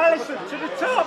Alison, to the top!